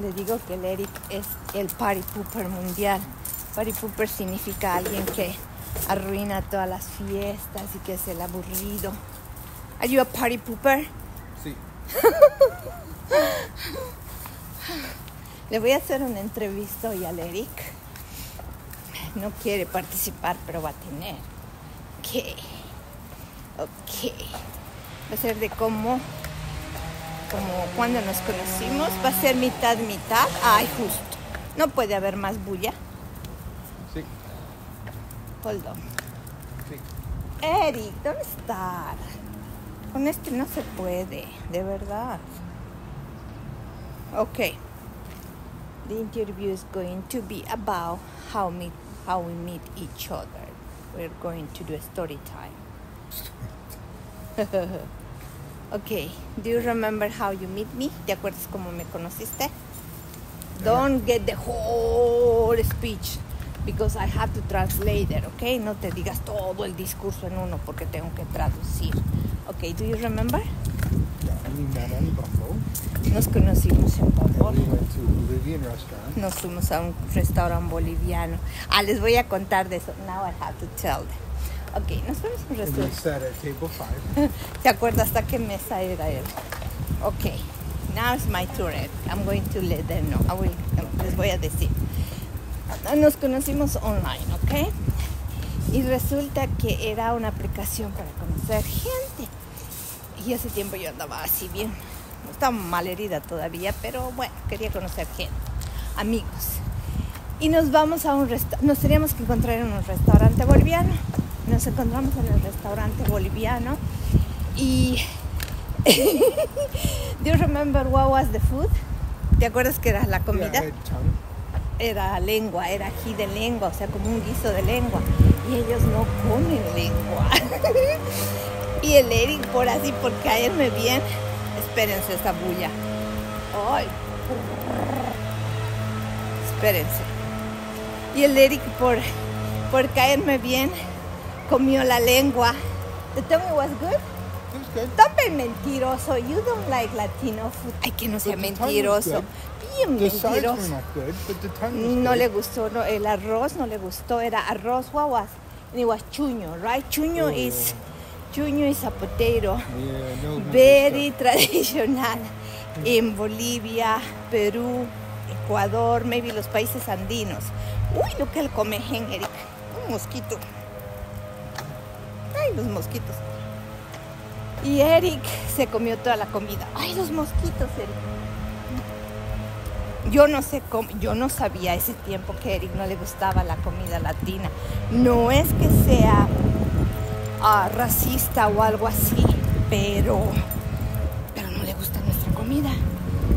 Le digo que el Eric es el party pooper mundial. Party pooper significa alguien que arruina todas las fiestas y que es el aburrido. Are you a party pooper? Sí. Le voy a hacer una entrevista hoy al Eric. No quiere participar, pero va a tener. Ok. Ok. Va a ser de cómo, como cuando nos conocimos. Va a ser mitad, mitad. Ay, justo. No puede haber más bulla. Sí. Hold on. Sí. Eric, ¿dónde estás? Con este no se puede, de verdad. Okay. The interview is going to be about how meet how we meet each other. We're going to do a story time. okay. Do you remember how you meet me? ¿Te acuerdas cómo me conociste? Don't get the whole speech because I have to translate it, okay? No te digas todo el discurso en uno porque tengo que traducir. Okay, do you remember? Nos conocimos en Pavón. Nos fuimos a un restaurante boliviano. Ah, les voy a contar de eso. Now I have to tell them. Ok, nos at table five. ¿Te acuerdas hasta qué mesa era él? Ok, now it's my turn. I'm going to let them know. I will- les voy a decir. Nos conocimos online, ¿ok? Y resulta que era una aplicación para conocer gente. Y hace tiempo yo andaba así bien. Estaba mal herida todavía, pero bueno, quería conocer gente, amigos. Y nos vamos a un restaurante, nos teníamos que encontrar en un restaurante boliviano. Nos encontramos en el restaurante boliviano y Do you remember what was the food? ¿Te acuerdas que era la comida? Era lengua, era ají de lengua, o sea, como un guiso de lengua. Y ellos no comen lengua. y el Eric, por así, por caerme bien, espérense esta bulla. Ay. Espérense. Y el Eric, por, por caerme bien, comió la lengua. The tongue was good. It was good. Don't be mentiroso. You don't like Latino food. Ay, que no sea But mentiroso. Bien The mentiroso. not good, but the tongue was No good. le gustó no, el arroz, no le gustó. Era arroz guaguas. And it was chuño, right? Chuño Oh. is chuño is a potato. Yeah, no. no Very good tradicional en Bolivia, Perú, Ecuador, maybe los países andinos. Uy, lo que él come, Eric. Un mosquito. Ay, los mosquitos. Y Eric se comió toda la comida. Ay, los mosquitos, Eric. Yo no sé cómo, yo no sabía ese tiempo que Eric no le gustaba la comida latina. No es que sea ah, racista o algo así, pero, pero no le gusta nuestra comida.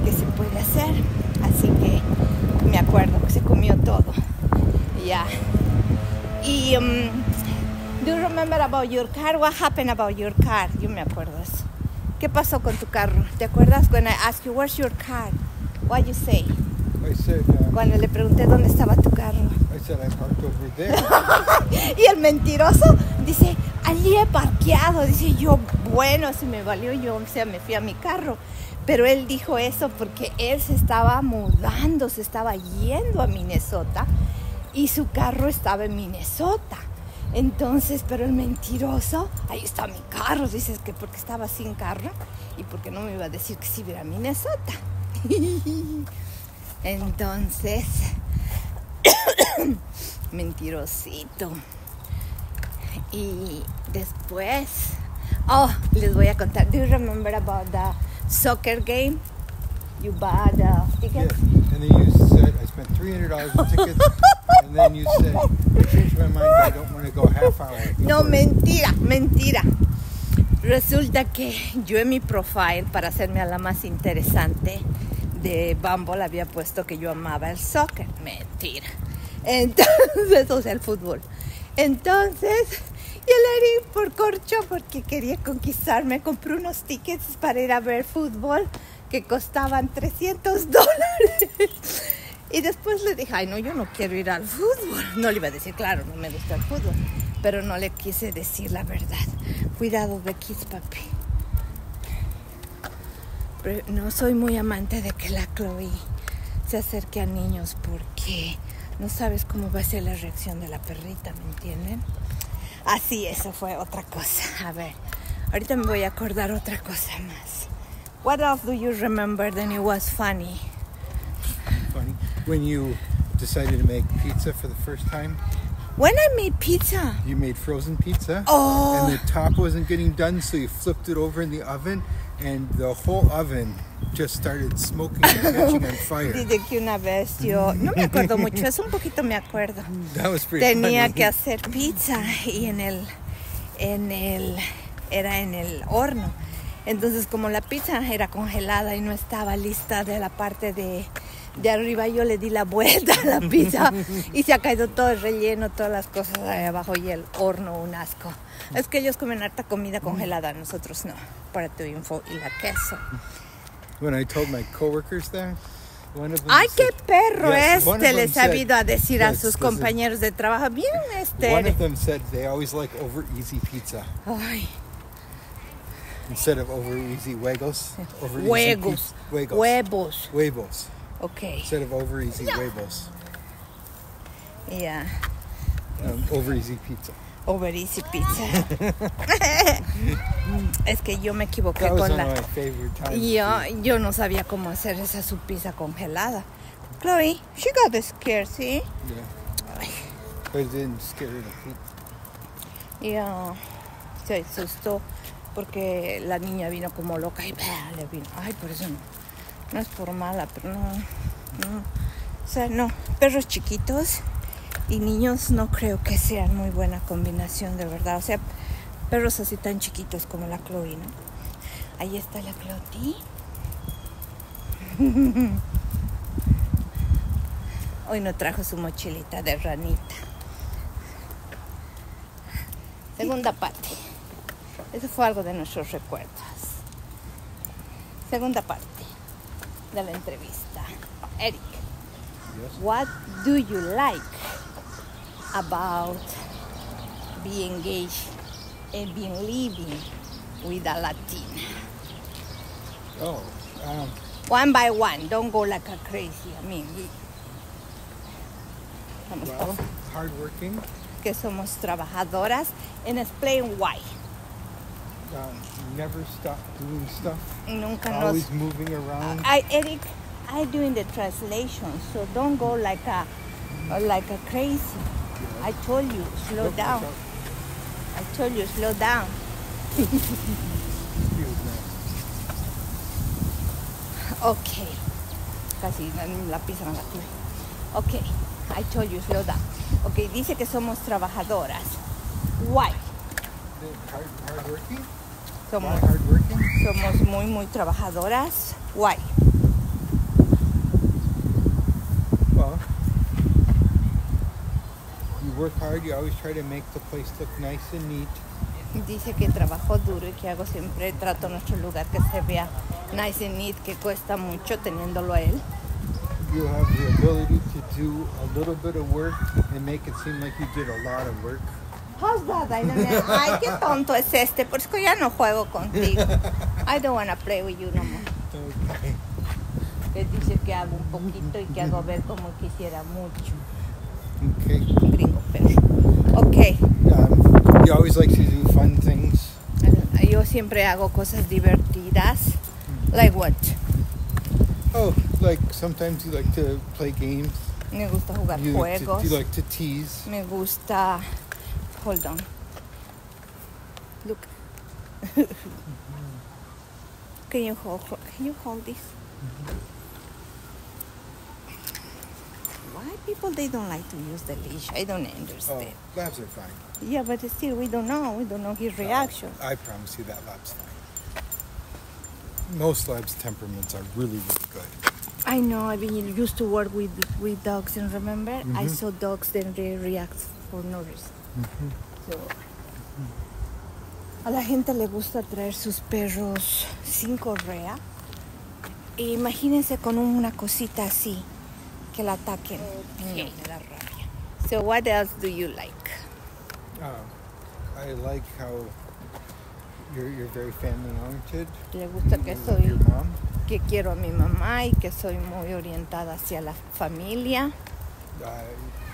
¿Qué se puede hacer? Así que me acuerdo que se comió todo. Ya. Y um, do you remember about your car? What happened about your car? Yo me acuerdo eso. ¿Qué pasó con tu carro? ¿Te acuerdas when I asked you where's your car? What you say? I said, uh, Cuando le pregunté dónde estaba tu carro. I said I parked over there. Y el mentiroso dice, allí he parqueado. Dice yo, bueno, si me valió yo, o sea, me fui a mi carro. Pero él dijo eso porque él se estaba mudando, se estaba yendo a Minnesota y su carro estaba en Minnesota. Entonces, pero el mentiroso, ahí está mi carro, dices que porque estaba sin carro y porque no me iba a decir que sí iba a Minnesota. Entonces, mentirosito. Y después, oh, les voy a contar. Do you remember about the soccer game? You bought the yeah. tickets? And then you said I spent three hundred dollars in tickets. No, before." mentira, mentira. Resulta que yo en mi profile, para hacerme a la más interesante, de Bumble había puesto que yo amaba el soccer. Mentira. Entonces, o sea, el fútbol. Entonces, y el Eric por corcho, porque quería conquistarme, compró unos tickets para ir a ver fútbol que costaban 300 dólares. Y después le dije, ay, no, yo no quiero ir al fútbol. No le iba a decir, claro, no me gusta el fútbol. Pero no le quise decir la verdad. Cuidado de kids, papi. pre- no soy muy amante de que la Chloe se acerque a niños porque no sabes cómo va a ser la reacción de la perrita, ¿me entienden? Así, eso fue otra cosa. A ver, ahorita me voy a acordar otra cosa más. What else do you remember that it was funny? When you decided to make pizza for the first time, When I made pizza. you made frozen pizza. Oh. And the top wasn't getting done, so you flipped it over in the oven, and the whole oven just started smoking and catching on fire. Dice que una vez yo, no me acuerdo mucho, es un poquito me acuerdo. That was pretty Tenía funny. que hacer pizza y en el, en el, era en el horno. Entonces como la pizza era congelada y no estaba lista de la parte de, de arriba, yo le di la vuelta a la pizza y se ha caído todo el relleno, todas las cosas ahí abajo y el horno un asco. Es que ellos comen harta comida congelada, nosotros no, para tu info y la queso. When I told my coworkers that, one of them Ay, qué said- perro Yes, este les ha said- habido a decir a yes, sus listen. compañeros de trabajo. Bien, este. One of them said they always like over easy pizza Ay, instead of over easy huevos. Over easy huevos. pi- huevos. Huevos. Huevos. Ok. Instead of over easy huevos. Ya. Um, over easy pizza. Over easy pizza. es que yo me equivoqué That con la. yo, yo no sabía cómo hacer esa su pizza congelada. Chloe, she got scared, ¿sí? Yeah. But it didn't scare the pizza. Y ah, se asustó porque la niña vino como loca y ¡bah! le vino. Ay, por eso no. No es por mala, pero no. no. O sea, no. Perros chiquitos y niños no creo que sean muy buena combinación, de verdad. O sea, perros así tan chiquitos como la Chloe, ¿no? Ahí está la Chloe. Hoy no trajo su mochilita de ranita. Segunda parte. Eso fue algo de nuestros recuerdos. Segunda parte de la entrevista. Eric, Yes. what do you like about being engaged and being living with a Latina? Oh, um, One by one, don't go like a crazy. I mean, we- well, hardworking, que somos trabajadoras and explain why. Um, never stop doing stuff, Nunca nos always moving around. I Eric, I doing the translation, so don't go like a like a crazy. I told you, slow Nope, down. I told you, slow down. Okay. Casi la, me la tuve. Okay, I told you, slow down. Okay, dice que somos trabajadoras. Why? The Hard, hardworking? Somos muy, muy trabajadoras. Why? Well, you work hard. You always try to make the place look nice and neat. Dice que trabajo duro y que hago siempre, trato nuestro lugar que se vea nice and neat, que cuesta mucho teniéndolo a él. You have the ability to do a little bit of work and make it seem like you did a lot of work. How's that? I don't know. Ay, qué tonto es este, por eso ya no juego contigo. I don't wanna play with you no more. Okay. Él dice que hago un poquito y que hago ver como quisiera mucho. Okay. Gringo perro. Ok, Um, you always like to do fun things. yo siempre hago cosas divertidas. Like what? Oh, like sometimes you like to play games. Me gusta jugar You like to, juegos. you like to tease. Me gusta. Hold on. Look. can you hold? Can you hold this? Why people they don't like to use the leash? I don't understand. Oh, labs are fine. Yeah, but still we don't know. We don't know his reaction. I promise you that lab's fine. Most labs' temperaments are really, really good. I know. I've been used to work with with dogs, and remember, I Mhm. saw dogs then they react for no reason. So, a la gente le gusta traer sus perros sin correa. E imagínense con una cosita así que la ataquen. No, me da rabia. So, what else do you like? Uh, I like how you're, you're very family oriented. Le gusta que soy que quiero a mi mamá y que soy muy orientada hacia la familia. I,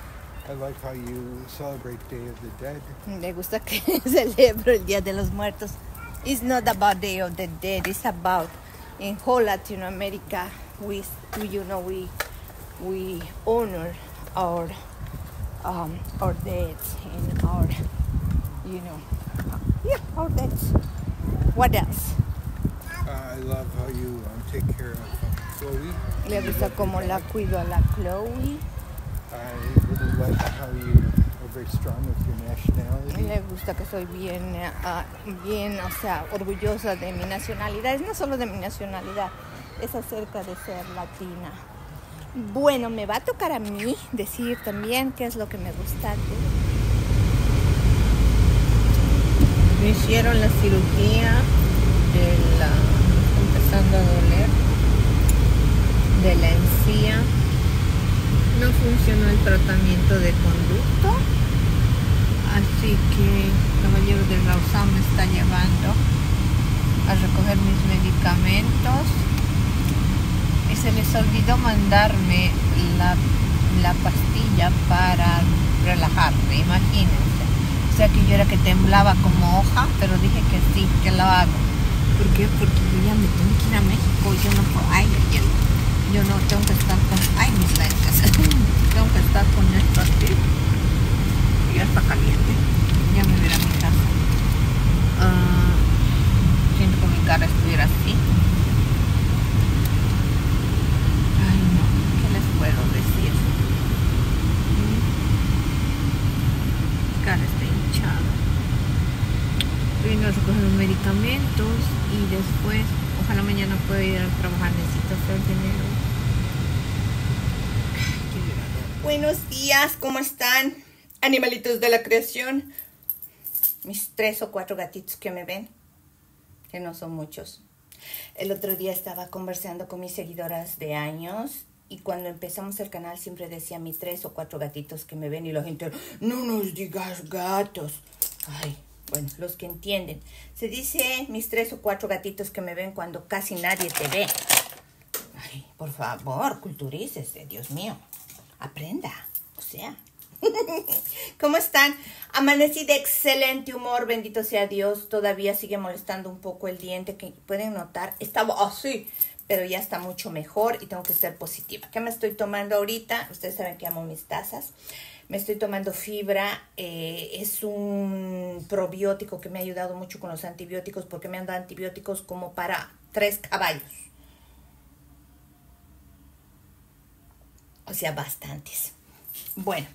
I like how you celebrate Day of the Dead. Me gusta que celebro el Día de los Muertos. It's not about Day of the Dead. It's about in whole Latin America. We, you know, we we honor our um, our deads and our, you know, yeah, our deads. What else? Uh, I love how you um, take care of um, Chloe. Le gusta como la cuido a la Chloe. Your nationality. Le gusta que soy bien, uh, bien, o sea, orgullosa de mi nacionalidad. Es no solo de mi nacionalidad, es acerca de ser latina. Bueno, me va a tocar a mí decir también qué es lo que me gusta. Me hicieron la cirugía de la, empezando a doler, de la encía. No funcionó el tratamiento de conducto, así que el caballero de Rausam me está llevando a recoger mis medicamentos y se les olvidó mandarme la, la pastilla para relajarme, imagínense. O sea que yo era que temblaba como hoja, pero dije que sí, que lo hago. ¿Por qué? Porque yo ya me tengo que ir a México, yo no puedo, ay, yo no tengo que estar con, ay, mis lentes, tengo que estar con esto así. Ya está caliente, ya me verá mi casa. Uh, siento que mi cara estuviera así. puedo decir. cara está hinchada. Vino a recoger los medicamentos y después, ojalá mañana pueda ir a trabajar, necesito hacer dinero. Buenos días, ¿cómo están? Animalitos de la creación. Mis tres o cuatro gatitos que me ven, que no son muchos. El otro día estaba conversando con mis seguidoras de años y cuando empezamos el canal siempre decía mis tres o cuatro gatitos que me ven y la gente, no nos digas gatos. Ay, bueno, los que entienden. Se dice mis tres o cuatro gatitos que me ven cuando casi nadie te ve. Ay, por favor, culturícese, Dios mío. Aprenda, o sea. ¿Cómo están? Amanecí de excelente humor, bendito sea Dios. Todavía sigue molestando un poco el diente que pueden notar. Estaba así pero ya está mucho mejor y tengo que ser positiva. ¿Qué me estoy tomando ahorita? Ustedes saben que amo mis tazas. Me estoy tomando fibra, eh, es un probiótico que me ha ayudado mucho con los antibióticos porque me han dado antibióticos como para tres caballos. O sea, bastantes. Bueno,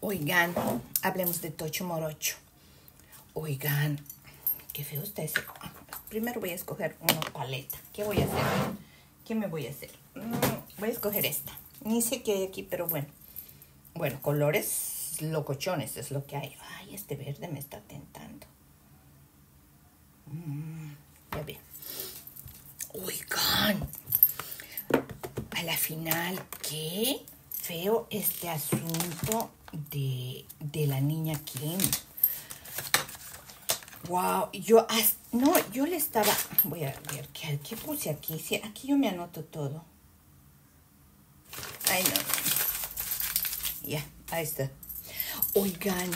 oigan, hablemos de Tocho Morocho. Oigan, qué feo está ese primero voy a escoger una paleta. ¿Qué voy a hacer? ¿Qué me voy a hacer? Mm, voy a escoger esta. Ni sé qué hay aquí, pero bueno. Bueno, colores locochones es lo que hay. Ay, este verde me está tentando. Mm, ya ve. Oigan. A final, qué feo este asunto de, de la niña Kim. Wow, yo no, yo le estaba, voy a ver qué, qué puse aquí. Sí, aquí yo me anoto todo. Ay, no. Ya, ahí está. Oigan,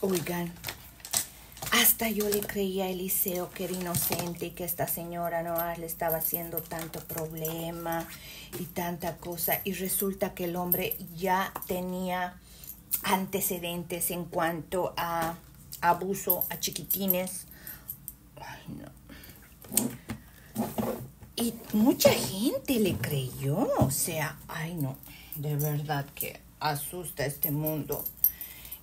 oigan. Hasta yo le creía a Eliseo que era inocente y que esta señora no le estaba haciendo tanto problema y tanta cosa. Y resulta que el hombre ya tenía antecedentes en cuanto a abuso a chiquitines. Ay, no. Y mucha gente le creyó, o sea, ay no, de verdad que asusta este mundo.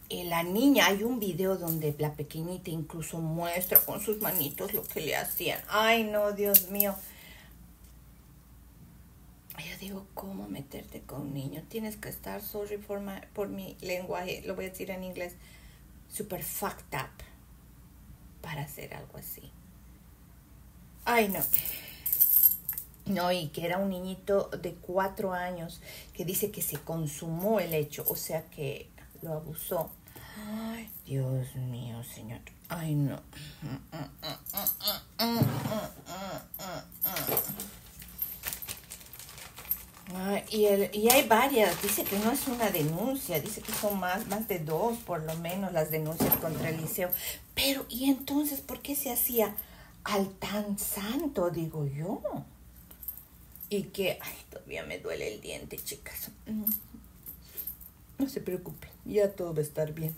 Y la niña, hay un video donde la pequeñita incluso muestra con sus manitos lo que le hacían. Ay no, Dios mío. Yo digo, ¿cómo meterte con un niño? Tienes que estar, sorry por, por mi lenguaje, lo voy a decir en inglés super fucked up para hacer algo así. Ay, no. No, y que era un niñito de cuatro años que dice que se consumó el hecho, o sea que lo abusó. Ay, Dios mío, Señor. Ay, no. Y, el, y, hay varias, dice que no es una denuncia, dice que son más, más de dos por lo menos las denuncias contra Eliseo. Pero, ¿y entonces por qué se hacía al tan santo, digo yo? Y que, ay, todavía me duele el diente, chicas. No se preocupen, ya todo va a estar bien.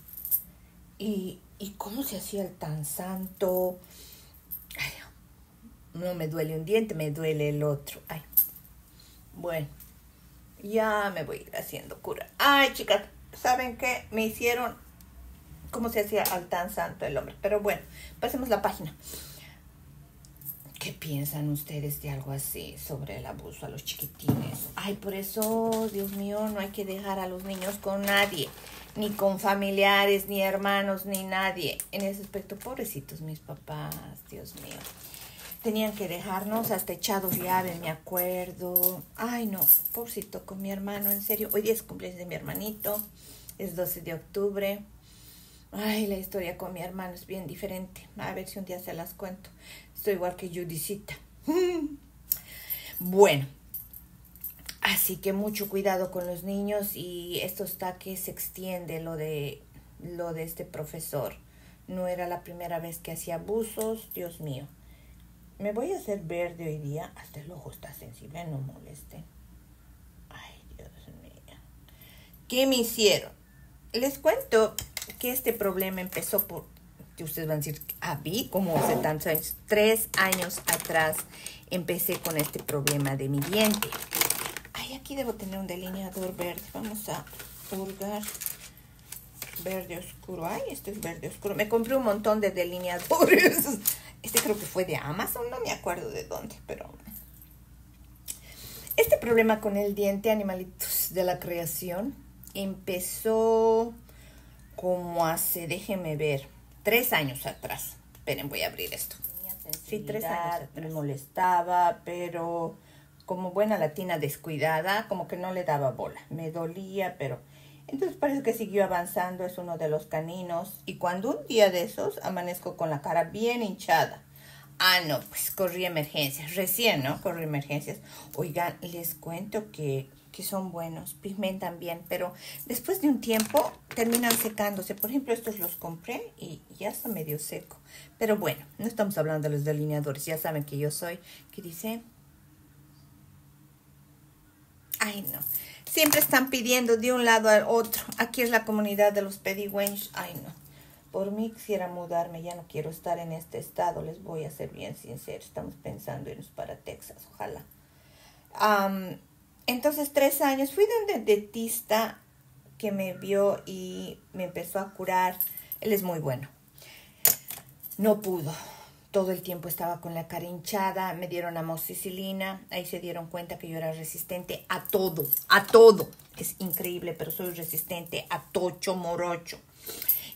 ¿Y, y cómo se hacía el tan santo? Ay, no me duele un diente, me duele el otro. Ay, bueno, ya me voy a ir haciendo cura. Ay, chicas, ¿saben qué? Me hicieron cómo se hacía al tan santo el hombre. Pero bueno, pasemos la página. ¿Qué piensan ustedes de algo así sobre el abuso a los chiquitines? Ay, por eso, Dios mío, no hay que dejar a los niños con nadie, ni con familiares, ni hermanos, ni nadie. En ese aspecto, pobrecitos mis papás, Dios mío. Tenían que dejarnos hasta echados llave, me acuerdo. Ay, no, pobrecito con mi hermano, en serio. Hoy día es cumpleaños de mi hermanito, es 12 de octubre. Ay, la historia con mi hermano es bien diferente. A ver si un día se las cuento. Estoy igual que Judicita. bueno, así que mucho cuidado con los niños y esto está que se extiende lo de lo de este profesor. No era la primera vez que hacía abusos, Dios mío. Me voy a hacer verde hoy día. Hasta el ojo está sensible, no moleste. Ay, Dios mío. ¿Qué me hicieron? Les cuento que este problema empezó por que ustedes van a decir, a mí como hace tantos años, tres años atrás empecé con este problema de mi diente. Ay, aquí debo tener un delineador verde. Vamos a purgar verde oscuro. Ay, este es verde oscuro. Me compré un montón de delineadores. Este creo que fue de Amazon, no me acuerdo de dónde, pero... Este problema con el diente, animalitos de la creación, empezó como hace, déjenme ver, tres años atrás. Esperen, voy a abrir esto. Sí, tres años Me molestaba, pero como buena latina descuidada, como que no le daba bola. Me dolía, pero... Entonces parece que siguió avanzando, es uno de los caninos. Y cuando un día de esos amanezco con la cara bien hinchada. Ah, no, pues corrí emergencias. Recién, ¿no? Corrí emergencias. Oigan, les cuento que que son buenos, pigmentan bien, pero después de un tiempo terminan secándose. Por ejemplo, estos los compré y ya está medio seco. Pero bueno, no estamos hablando de los delineadores, ya saben que yo soy, ¿qué dice? Ay, no. Siempre están pidiendo de un lado al otro. Aquí es la comunidad de los pedigüeños. Ay, no. Por mí quisiera mudarme, ya no quiero estar en este estado, les voy a ser bien sincero. Estamos pensando irnos para Texas, ojalá. Entonces, tres años, fui donde un dentista que me vio y me empezó a curar. Él es muy bueno. No pudo. Todo el tiempo estaba con la cara hinchada, me dieron amoxicilina, ahí se dieron cuenta que yo era resistente a todo, a todo. Es increíble, pero soy resistente a tocho morocho.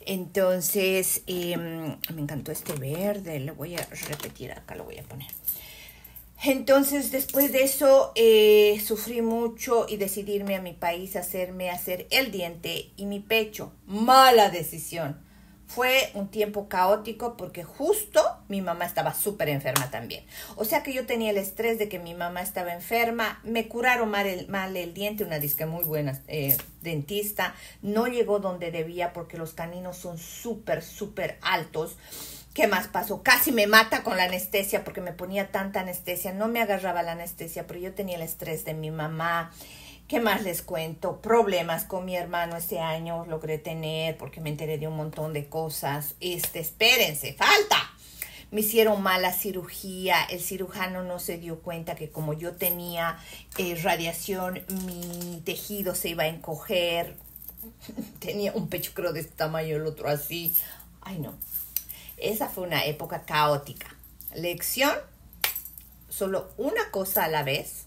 Entonces, em, me encantó este verde, le voy a repetir acá, lo voy a poner. Entonces, después de eso, eh, sufrí mucho y decidí irme a mi país a hacerme hacer el diente y mi pecho. Mala decisión. Fue un tiempo caótico porque justo mi mamá estaba súper enferma también. O sea que yo tenía el estrés de que mi mamá estaba enferma. Me curaron mal el, mal el diente, una disque muy buena eh, dentista. No llegó donde debía porque los caninos son súper, súper altos. ¿Qué más pasó? Casi me mata con la anestesia porque me ponía tanta anestesia. No me agarraba la anestesia, pero yo tenía el estrés de mi mamá. ¿Qué más les cuento? Problemas con mi hermano ese año logré tener porque me enteré de un montón de cosas. Este, espérense, falta. Me hicieron mala cirugía. El cirujano no se dio cuenta que como yo tenía eh, radiación, mi tejido se iba a encoger. tenía un pecho creo de este tamaño, el otro así. Ay, no esa fue una época caótica. Lección, solo una cosa a la vez.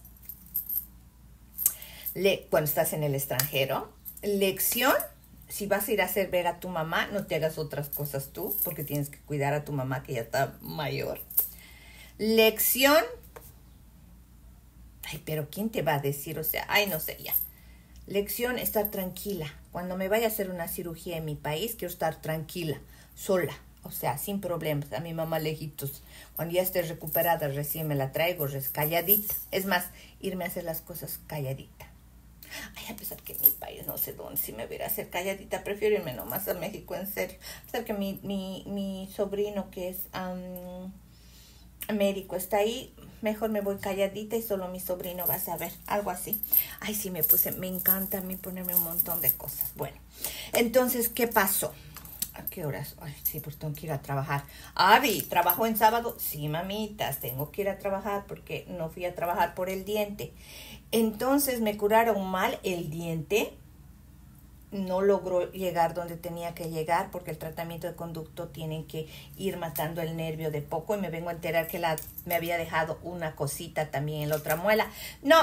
Le, cuando estás en el extranjero. Lección, si vas a ir a hacer ver a tu mamá, no te hagas otras cosas tú, porque tienes que cuidar a tu mamá que ya está mayor. Lección, ay, pero ¿quién te va a decir? O sea, ay, no sé, ya. Lección, estar tranquila. Cuando me vaya a hacer una cirugía en mi país, quiero estar tranquila, sola o sea, sin problemas. A mi mamá lejitos. Cuando ya esté recuperada, recién me la traigo, calladita. Es más, irme a hacer las cosas calladita. Ay, a pesar que mi país no sé dónde, si me hubiera a hacer calladita, prefiero irme nomás a México, en serio. A pesar que mi, mi, mi sobrino, que es médico, está ahí, mejor me voy calladita y solo mi sobrino va a saber, algo así. Ay, sí, me puse, me encanta a mí ponerme un montón de cosas. Bueno, entonces, ¿qué pasó? ¿A qué horas? Ay, sí, pues tengo que ir a trabajar. Avi, ¿trabajo en sábado? Sí, mamitas, tengo que ir a trabajar porque no fui a trabajar por el diente. Entonces me curaron mal el diente. No logró llegar donde tenía que llegar porque el tratamiento de conducto tiene que ir matando el nervio de poco y me vengo a enterar que la, me había dejado una cosita también en la otra muela. No,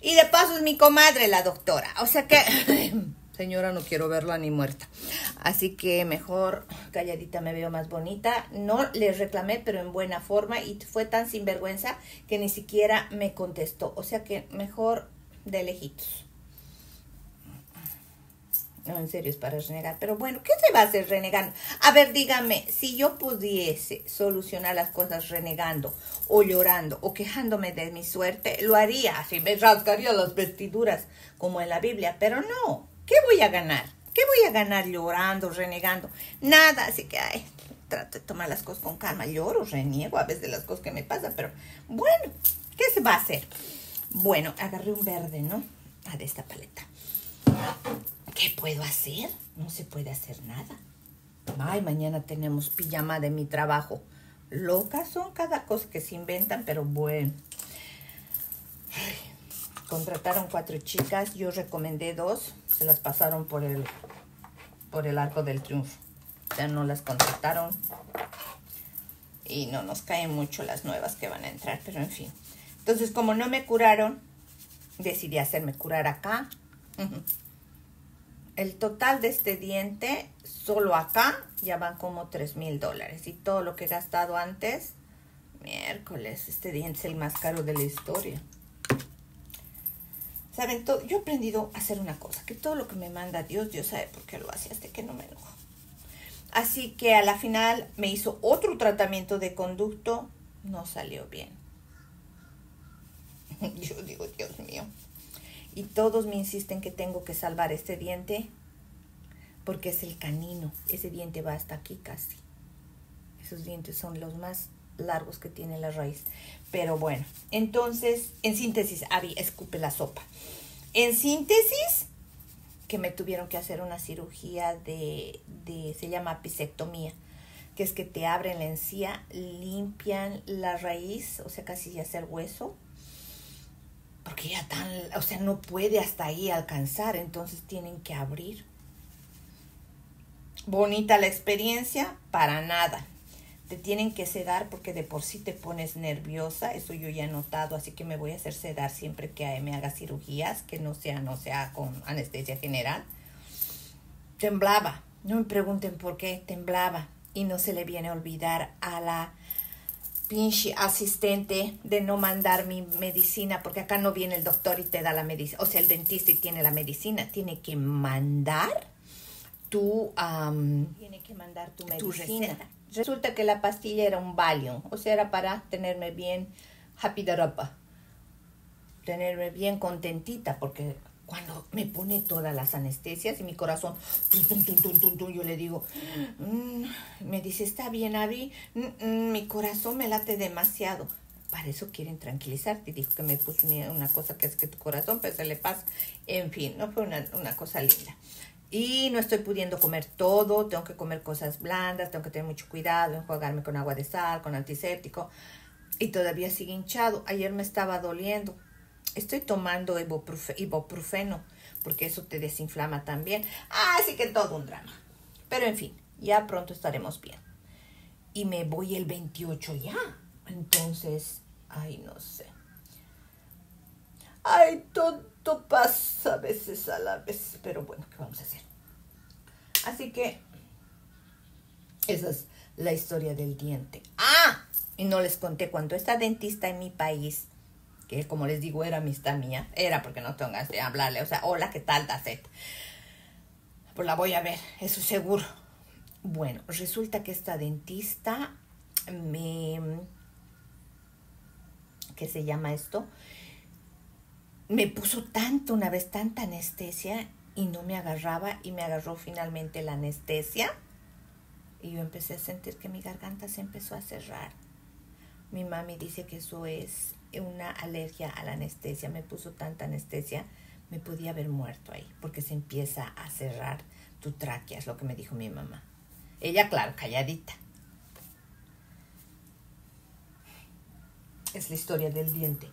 y de paso es mi comadre la doctora. O sea que Señora, no quiero verla ni muerta. Así que mejor calladita me veo más bonita. No le reclamé, pero en buena forma. Y fue tan sinvergüenza que ni siquiera me contestó. O sea que mejor de lejitos. No, en serio, es para renegar. Pero bueno, ¿qué se va a hacer renegando? A ver, dígame, si yo pudiese solucionar las cosas renegando o llorando o quejándome de mi suerte, lo haría. Así me rasgaría las vestiduras como en la Biblia. Pero no, ¿Qué voy a ganar? ¿Qué voy a ganar llorando, renegando? Nada, así que ay, trato de tomar las cosas con calma. Lloro, reniego a veces de las cosas que me pasan, pero bueno, ¿qué se va a hacer? Bueno, agarré un verde, ¿no? Ah, de esta paleta. ¿Qué puedo hacer? No se puede hacer nada. Ay, mañana tenemos pijama de mi trabajo. Locas son cada cosa que se inventan, pero bueno. Ay, contrataron cuatro chicas, yo recomendé dos, se las pasaron por el, por el arco del triunfo. Ya no las contrataron y no nos caen mucho las nuevas que van a entrar, pero en fin. Entonces, como no me curaron, decidí hacerme curar acá. El total de este diente, solo acá, ya van como 3 mil dólares. Y todo lo que he gastado antes, miércoles, este diente es el más caro de la historia. Saben, yo he aprendido a hacer una cosa, que todo lo que me manda Dios, Dios sabe por qué lo hace, hasta que no me enojo. Así que a la final me hizo otro tratamiento de conducto, no salió bien. Yo digo, Dios mío. Y todos me insisten que tengo que salvar este diente porque es el canino. Ese diente va hasta aquí casi. Esos dientes son los más largos que tiene la raíz. Pero bueno, entonces, en síntesis, Avi, escupe la sopa. En síntesis, que me tuvieron que hacer una cirugía de, de se llama apicectomía, que es que te abren la encía, limpian la raíz, o sea, casi ya el hueso, porque ya tan, o sea, no puede hasta ahí alcanzar, entonces tienen que abrir. Bonita la experiencia, para nada te tienen que sedar porque de por sí te pones nerviosa, eso yo ya he notado, así que me voy a hacer sedar siempre que me haga cirugías, que no sea, no sea con anestesia general. Temblaba, no me pregunten por qué, temblaba y no se le viene a olvidar a la pinche asistente de no mandar mi medicina, porque acá no viene el doctor y te da la medicina, o sea, el dentista y tiene la medicina, tiene que mandar tu, tiene que mandar tu medicina. Resulta que la pastilla era un Valium, o sea, era para tenerme bien happy rapa, tenerme bien contentita, porque cuando me pone todas las anestesias y mi corazón, yo le digo, mm", me dice, está bien, Abby, mm, mm, mi corazón me late demasiado. Para eso quieren tranquilizarte. Dijo que me puso una cosa que es que tu corazón pues, se le pasa. En fin, no fue una cosa linda y no estoy pudiendo comer todo, tengo que comer cosas blandas, tengo que tener mucho cuidado, enjuagarme con agua de sal, con antiséptico y todavía sigue hinchado. Ayer me estaba doliendo. Estoy tomando ibuprofeno porque eso te desinflama también. Así que todo un drama. Pero en fin, ya pronto estaremos bien. Y me voy el 28 ya. Entonces, ay, no sé. Ay, todo pasa a veces a la vez, pero bueno, ¿qué vamos a hacer? Así que esa es la historia del diente. Ah, y no les conté cuando esta dentista en mi país, que como les digo era amistad mía, era porque no tengo ganas de hablarle, o sea, hola, ¿qué tal, Dacet? Pues la voy a ver, eso seguro. Bueno, resulta que esta dentista me... ¿Qué se llama esto? Me puso tanto una vez, tanta anestesia y no me agarraba y me agarró finalmente la anestesia y yo empecé a sentir que mi garganta se empezó a cerrar. Mi mami dice que eso es una alergia a la anestesia. Me puso tanta anestesia, me podía haber muerto ahí, porque se empieza a cerrar tu tráquea, es lo que me dijo mi mamá. Ella, claro, calladita. Es la historia del diente.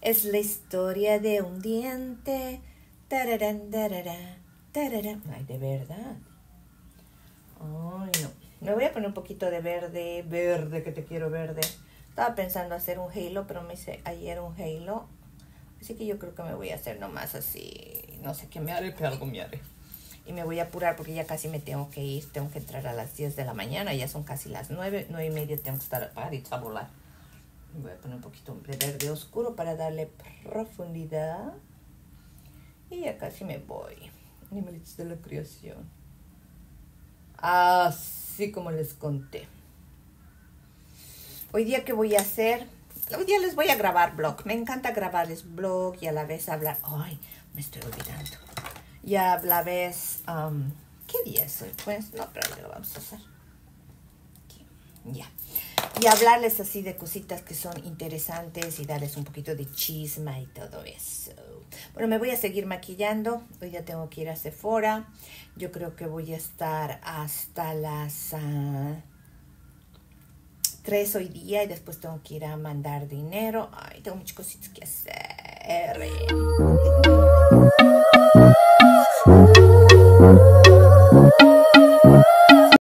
Es la historia de un diente. Tararán, Ay, de verdad. Ay, no. Me voy a poner un poquito de verde, verde, que te quiero verde. Estaba pensando hacer un halo, pero me hice ayer un halo. Así que yo creo que me voy a hacer nomás así. No sé qué me haré, pero algo me haré. Y me voy a apurar porque ya casi me tengo que ir. Tengo que entrar a las 10 de la mañana. Ya son casi las 9, 9 y media. Tengo que estar paradito a volar. Voy a poner un poquito de verde oscuro para darle profundidad. Y ya casi me voy. Animalitos de la creación. Así como les conté. Hoy día que voy a hacer, hoy día les voy a grabar blog. Me encanta grabarles blog y a la vez hablar. Ay, me estoy olvidando. Y a la vez, ¿qué día es hoy? Pues no, pero lo vamos a hacer. Ya. Y hablarles así de cositas que son interesantes y darles un poquito de chisma y todo eso. Bueno, me voy a seguir maquillando. Hoy ya tengo que ir a Sephora. Yo creo que voy a estar hasta las... Uh, 3 hoy día y después tengo que ir a mandar dinero. Ay, tengo muchas cositas que hacer.